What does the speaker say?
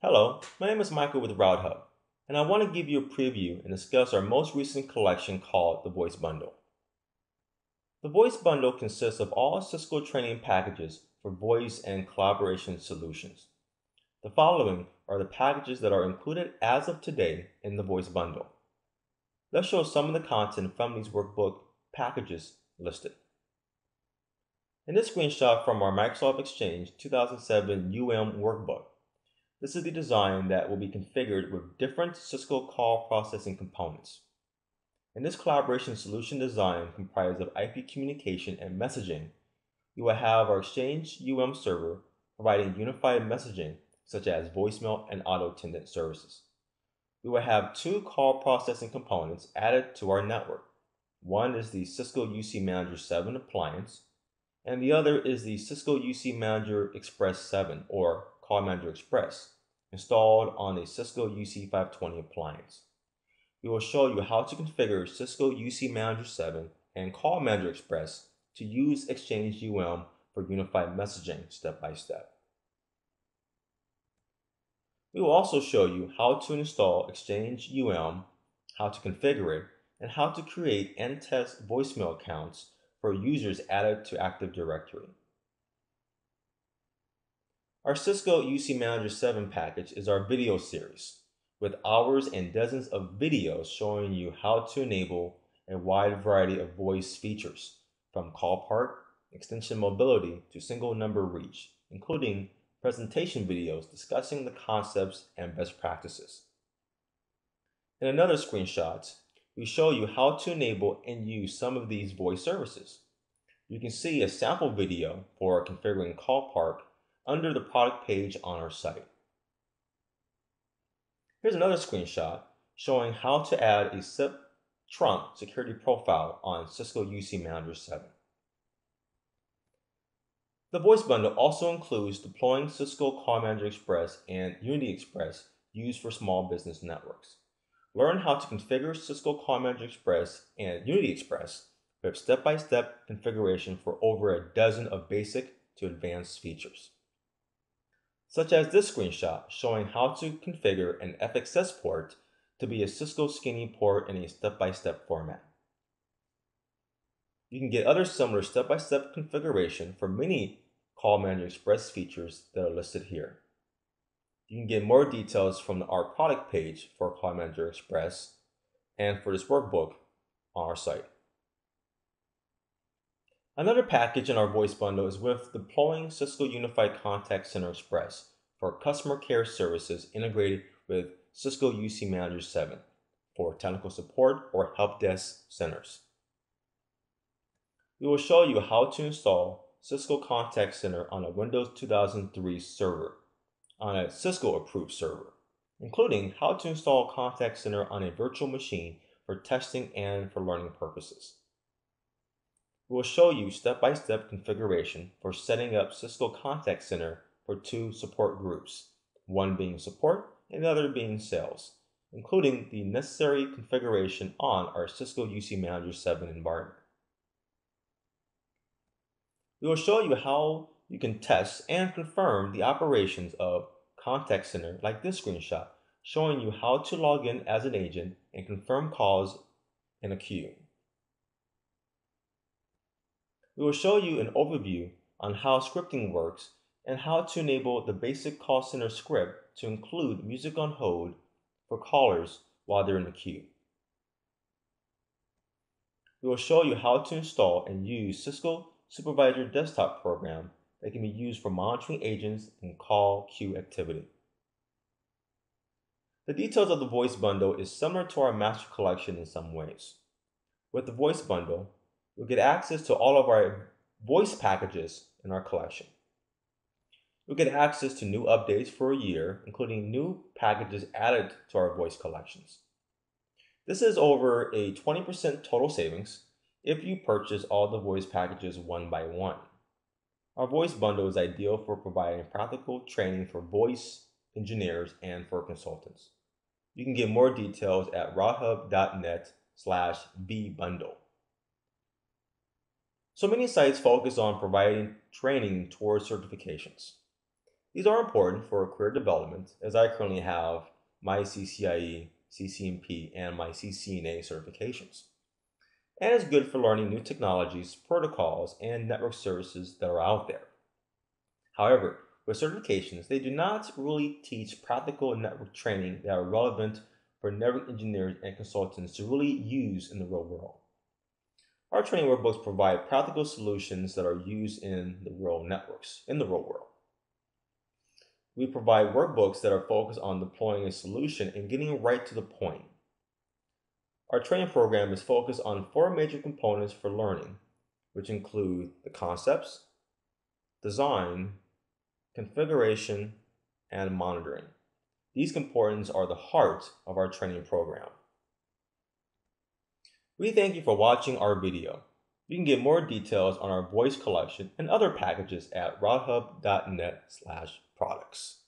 Hello, my name is Michael with RouteHub, and I want to give you a preview and discuss our most recent collection called the Voice Bundle. The Voice Bundle consists of all Cisco training packages for voice and collaboration solutions. The following are the packages that are included as of today in the Voice Bundle. Let's show some of the content from these workbook packages listed. In this screenshot from our Microsoft Exchange 2007 UM workbook, this is the design that will be configured with different Cisco call processing components. In this collaboration solution design comprised of IP communication and messaging, you will have our Exchange UM server providing unified messaging such as voicemail and auto attendant services. We will have two call processing components added to our network. One is the Cisco UC Manager 7 appliance, and the other is the Cisco UC Manager Express 7 or Call Manager Express installed on a Cisco UC 520 appliance. We will show you how to configure Cisco UC Manager 7 and Call Manager Express to use Exchange UM for unified messaging step by step. We will also show you how to install Exchange UM, how to configure it, and how to create and test voicemail accounts for users added to Active Directory. Our Cisco UC Manager 7 package is our video series with hours and dozens of videos showing you how to enable a wide variety of voice features from call park, extension mobility to single number reach, including presentation videos discussing the concepts and best practices. In another screenshot, we show you how to enable and use some of these voice services. You can see a sample video for configuring Call Park under the product page on our site. Here's another screenshot showing how to add a SIP trunk security profile on Cisco UC Manager 7. The voice bundle also includes deploying Cisco Call Manager Express and Unity Express used for small business networks. Learn how to configure Cisco Call Manager Express and Unity Express with step-by-step configuration for over a dozen of basic to advanced features. Such as this screenshot showing how to configure an FXS port to be a Cisco Skinny port in a step-by-step -step format. You can get other similar step-by-step -step configuration for many Call Manager Express features that are listed here. You can get more details from our product page for Call Manager Express and for this workbook on our site. Another package in our voice bundle is with deploying Cisco Unified Contact Center Express for customer care services integrated with Cisco UC Manager 7 for technical support or help desk centers. We will show you how to install Cisco Contact Center on a Windows 2003 server on a Cisco approved server, including how to install Contact Center on a virtual machine for testing and for learning purposes. We will show you step-by-step -step configuration for setting up Cisco Contact Center for two support groups, one being support and the other being sales, including the necessary configuration on our Cisco UC Manager 7 environment. We will show you how you can test and confirm the operations of Contact Center like this screenshot, showing you how to log in as an agent and confirm calls in a queue. We will show you an overview on how scripting works and how to enable the basic call center script to include music on hold for callers while they're in the queue. We will show you how to install and use Cisco Supervisor Desktop program that can be used for monitoring agents and call queue activity. The details of the voice bundle is similar to our master collection in some ways. With the voice bundle, you'll get access to all of our voice packages in our collection. You'll get access to new updates for a year, including new packages added to our voice collections. This is over a 20% total savings if you purchase all the voice packages one by one. Our voice bundle is ideal for providing practical training for voice engineers and for consultants. You can get more details at routehub.net slash vbundle. So many sites focus on providing training towards certifications. These are important for career development as I currently have my CCIE, CCNP, and my CCNA certifications. And it's good for learning new technologies, protocols, and network services that are out there. However, with certifications, they do not really teach practical network training that are relevant for network engineers and consultants to really use in the real world. Our training workbooks provide practical solutions that are used in the real networks, in the real world. We provide workbooks that are focused on deploying a solution and getting right to the point. Our training program is focused on four major components for learning, which include the concepts, design, configuration, and monitoring. These components are the heart of our training program. We thank you for watching our video. You can get more details on our voice collection and other packages at routehub.net slash products.